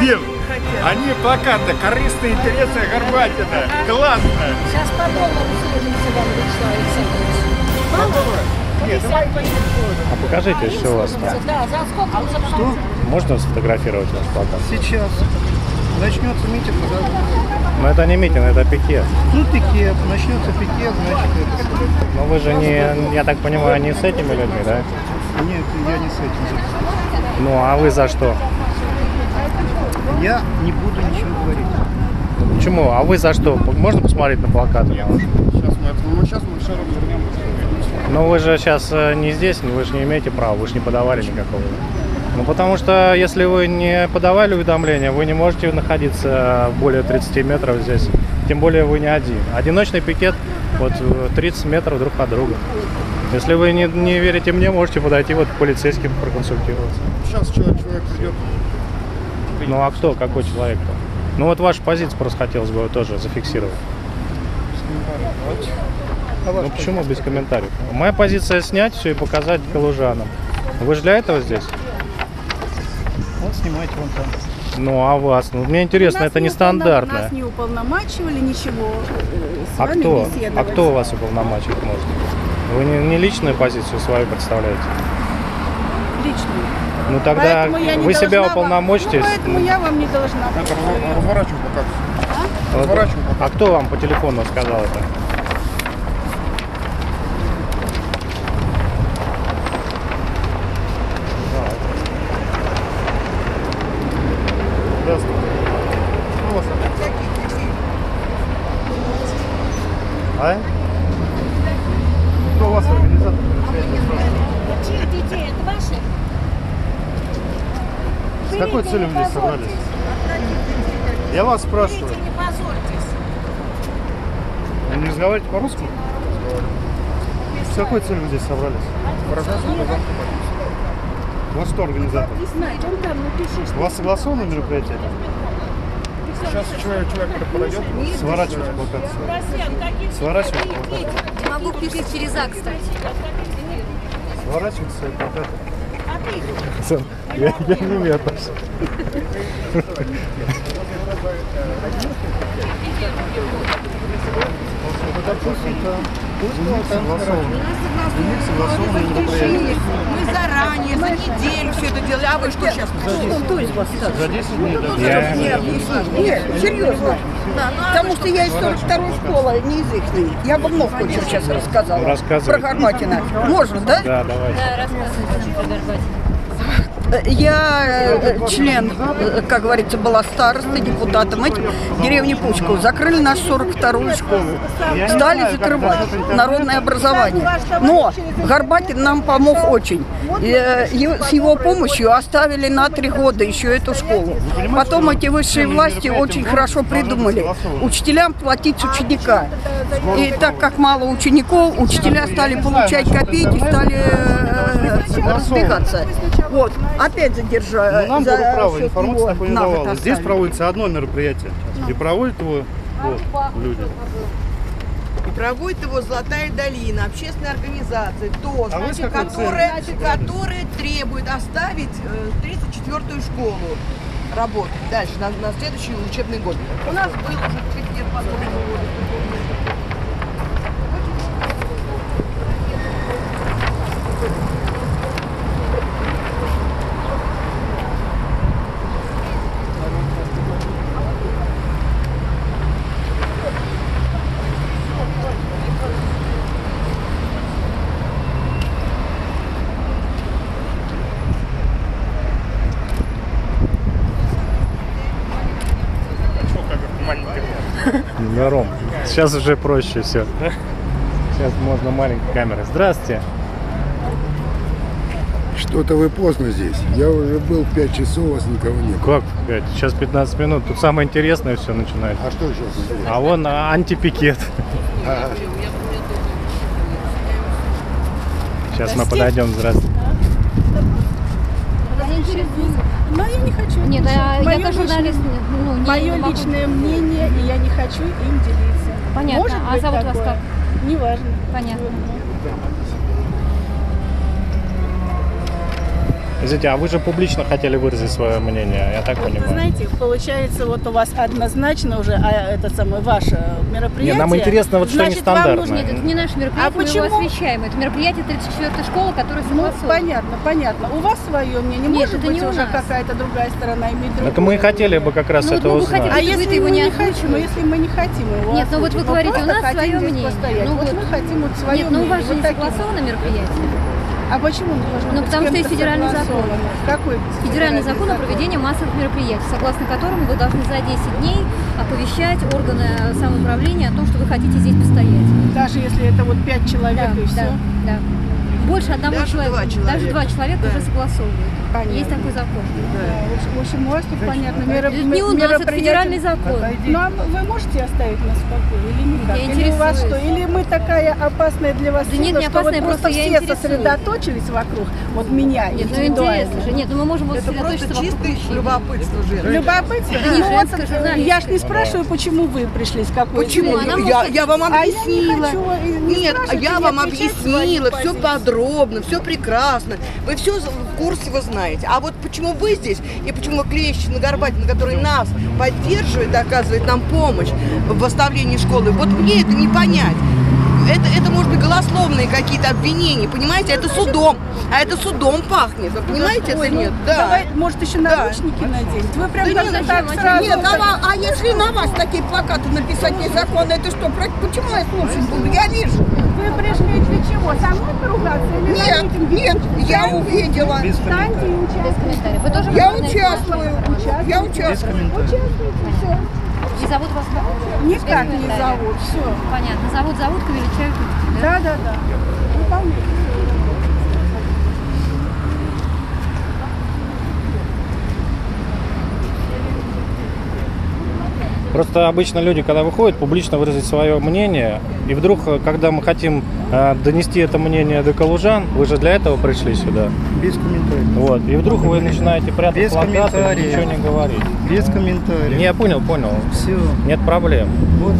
Дим, они плакаты, корыстные интересы Горбатина. Классно. Сейчас по доллару вам, Вячеслав Александрович. Нет, давай А покажите, что у вас там. Да, за сколько вы заплатите? Можно сфотографировать ваш плакат? Сейчас начнется митинг, да? Но это не митинг, это пикет. Ну, пикет, начнется пикет, значит, это... Но вы же не, я так понимаю, не с этими людьми, да? Нет, я не с этим. Ну, а вы за что? Я не буду ничего говорить. Почему? А вы за что? Можно посмотреть на плакаты? ваши? Сейчас мы, ну, сейчас мы шаром вернем. Но вы же сейчас не здесь, вы же не имеете права, вы же не подавали никакого. Ну, потому что если вы не подавали уведомления, вы не можете находиться более 30 метров здесь. Тем более вы не один. Одиночный пикет вот э, 30 метров друг от друга. Если вы не, не верите мне, можете подойти вот к полицейским проконсультироваться. Сейчас человек, человек придет. Ну а кто, какой человек-то? Ну вот вашу позицию просто хотелось бы тоже зафиксировать. Ну почему без комментариев? Моя позиция снять все и показать калужанам. Вы же для этого здесь? Вот снимайте вон там. Ну а вас? Ну мне интересно, Нас это не нестандартно. уполно- Нас не уполномачивали ничего э, с А вами кто? А кто вас уполномочить может? Вы не, не личную позицию свою представляете? Личную. Ну тогда Поэтому я не вы себя должна вам- уполномочите. Ну, поэтому я вам не должна. Это разворачивай пока. Вот. разворачивай А кто вам по телефону сказал это? Здравствуйте. А? Кто у вас организатор мероприятия? спрашиваю? Чьих детей? Это ваши? С какой целью вы здесь собрались? Я вас спрашиваю. Берите, не позорьтесь. Вы не разговариваете по-русски? С какой целью вы здесь собрались? У вас что, организатор? Не знаю, он там напиши, что У вас согласованное мероприятие? Сейчас человек, человек подойдет, сворачивать плакат. Сворачивать плакат. Могу пишить через А, кстати. Сворачивать свои плакаты. Я, я не отношения. Мы заранее, за неделю все это делали. А вы что сейчас? За 10 дней, да. Я, Нет, серьезно. Потому что я из 42-й школы, не из их. Я бы много кое сейчас рассказала. Ну. Про Горбатина. Можно, да? да, давайте. Да, рассказывайте про Горбатина. Я э, член, э, как говорится, была старостой, депутатом этим деревни Пучков. Закрыли нашу 42-ю школу. Стали закрывать народное образование. Но Горбатин нам помог очень. Э, С его помощью оставили на три года еще эту школу. Потом эти высшие власти очень хорошо придумали. Учителям платить с ученика. И так как мало учеников, учителя стали получать копейки, стали э, разбегаться. Вот, опять задержали. Ну, нам за право, информация такой не давала. Здесь проводится одно мероприятие. И проводят его вот, люди. И проводит его «Золотая долина», общественная организация, ТОС, А какой которая, целью которая требует оставить э, 34-ю школу работать дальше, на, на следующий учебный год. У нас был уже пикет по этому поводу. Да, Ром, сейчас уже проще все. Сейчас можно маленькой камерой. Здравствуйте. Что-то вы поздно здесь. Я уже был 5 часов, у вас никого нет. Как? Пять? Сейчас 15 минут. Тут самое интересное все начинается. А что сейчас? А вон а, антипикет. Сейчас мы подойдем. Здравствуйте. Но я не хочу. Нет, а Моё я как журналист, ну, не, Мое не личное мнение, и я не хочу им делиться. Понятно. Может А зовут вас такое? как? Неважно. Понятно. Извините, а вы же публично хотели выразить свое мнение, я так понимаю. знаете, получается, вот у вас однозначно уже а, это самое ваше мероприятие. Не, нам интересно, вот что Значит, вам нужно- Нет, это не наше мероприятие, А мы почему? его освещаем. Это мероприятие 34-й школы, которая Ну, согласована. понятно, понятно. У вас свое мнение, Нет, может это быть, не у уже какая-то другая сторона имеет другое. Так мы и хотели бы как раз Ну, вот это бы узнать. хотели- А если его мы не не озвучиваете? хотим, если мы не хотим его Нет, ну вот вы говорите, у нас свое мнение. Ну вот, вот. мы хотим вот свое Нет, ну у вас же мнение. не вот согласовано мероприятие. А почему не должно Ну, быть потому что есть федеральный закон. Какой Федеральный закон о проведении массовых мероприятий, согласно которому вы должны за 10 дней оповещать органы самоуправления о том, что вы хотите здесь постоять. Даже если это вот пять человек Да, и все. да, да. Больше одного Даже человека. два человека. Даже два человека Да. уже согласовывают. Понятно. Есть такой закон. В общем, у вас тут понятно. меро- не у нас, это федеральный закон. Ну, а вы можете оставить нас в покое или никак? Я или у вас что? интересуюсь. Или мы такая опасная для вас Да сила, нет, не что опасная, вот просто просто я все интересуюсь. сосредоточились вокруг вот меня Нет, ну индивидуально? интересно же. Нет, ну мы можем вот Это просто сосредоточиться чистое любопытство женщин. Любопытство? Не Ну, вот, я ж не спрашиваю, почему вы пришли, с какой Почему? Я, я вам А я не объяснила. хочу, и не Нет, а я вам объяснила, все позиции. Подробно, все прекрасно. Вы все в курсе вы знаете. А вот почему вы здесь и почему клещи на Горбатина, который нас поддерживает, оказывает нам помощь в восстановлении школы, вот мне это не понять. Это, это может быть голословные какие-то обвинения, понимаете? Это судом. А это судом пахнет. Вы понимаете это Ой, ну, нет? Да. Давай, может, еще Да. наручники наденуть? Вы прям Да нет, так зачем? сразу... Нет, а, а если на вас такие плакаты написать незаконно, это что, почему я слушать буду? Я вижу. Вы пришли для чего? Со мной поругаться или Нет, нет, я увидела. Встаньте и Без участвуйте. комментариев. Вы тоже Я участвую. Я участвую. Участвуйте, все. И зовут вас как? Никак не зовут, все. Понятно. Зовут, зовут, величают. Да, да, да. Выполняйте. Просто обычно люди, когда выходят, публично выразить свое мнение, и вдруг, э, когда мы хотим э, донести это мнение до калужан, вы же для этого пришли сюда, Без комментариев. вот, и вдруг вы начинаете прятать Без плакаты, комментариев. ничего не говорить. Без комментариев. Не, я понял, понял, Все. нет проблем. Вот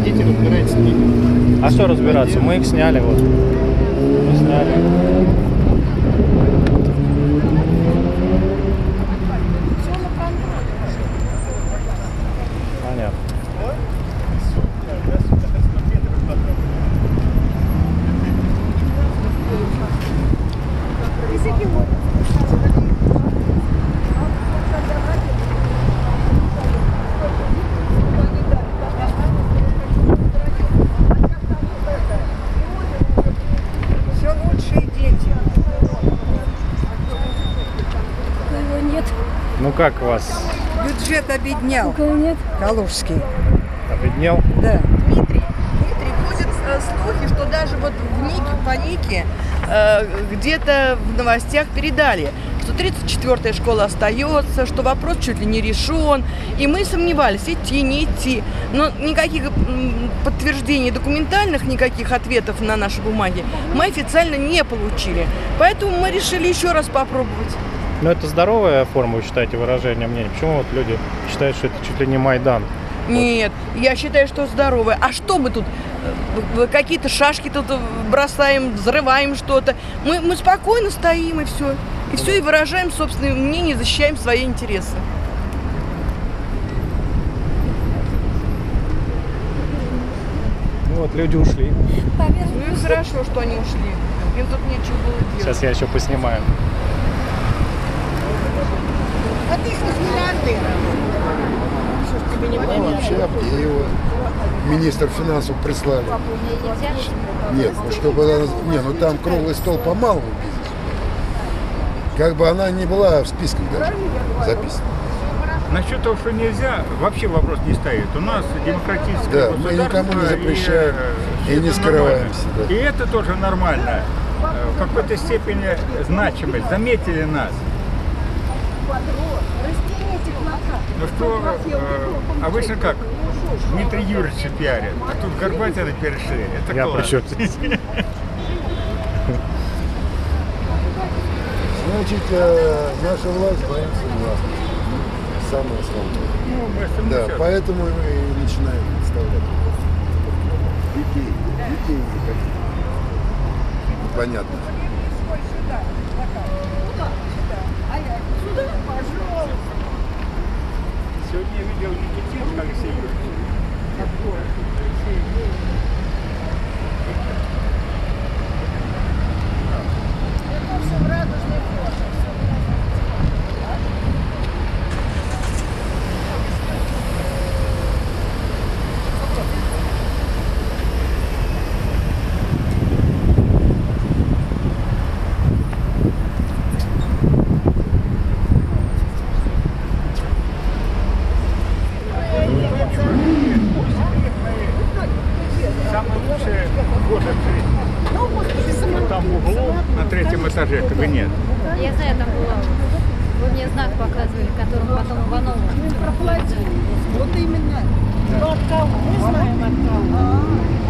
идите разбирайтесь с ними. А что разбираться, мы их сняли, вот. Мы сняли. Понятно. Все лучшие дети. Его нет. Ну как вас Бюджет обеднял. Кого нет? Калужский. обеднел? Да. Дмитрий, Дмитрий, ходят э, слухи, что даже вот в Нике, по Нике э, где-то в новостях передали, что 34-я школа остается, что вопрос чуть ли не решен. И мы сомневались, идти, не идти. Но никаких подтверждений документальных, никаких ответов на наши бумаги мы официально не получили. Поэтому мы решили еще раз попробовать. Ну это здоровая форма, вы считаете, выражения мнения? Почему вот люди считают, что это чуть ли не Майдан? Нет, я считаю, что здоровая. А что мы тут? э, в- Какие-то шашки тут э, бросаем, взрываем что-то. Мы, мы спокойно стоим и все. И все, и выражаем собственное мнение, защищаем свои интересы. Ну вот люди ушли. Ну и хорошо, что они ушли. Им тут нечего было делать. Сейчас я еще поснимаю. А ты что? А вообще Авдеева, министр финансов прислали. Нет, ну чтобы она... Не, ну там круглый стол помалу. Как бы она не была в списках даже записана. Насчет того, что нельзя, вообще вопрос не стоит. У нас демократическое Да, мы никому не запрещаем э, и не скрываемся, да. И это тоже нормально. Э, В какой-то степени значимость. Заметили нас. Что, э, обычно как? Дмитрий Юрьевич пиарит, а тут Горбатина перешли. Это Я класс. Значит, э, наша власть боится власти. Самое основное. Ну, Да, всё. поэтому и начинаем представлять. Детей, детей не хотим. Понятно. Я видел Никитенко Алексей Юрьевич. Это самые лучшие годы в жизни. Там в углу, на третьем этаже, кабинет. Я знаю, там было. Вы мне знак показывали, которым потом Иванову. Мы проплатили. Вот именно. Да. Ну, Мы знаем кого.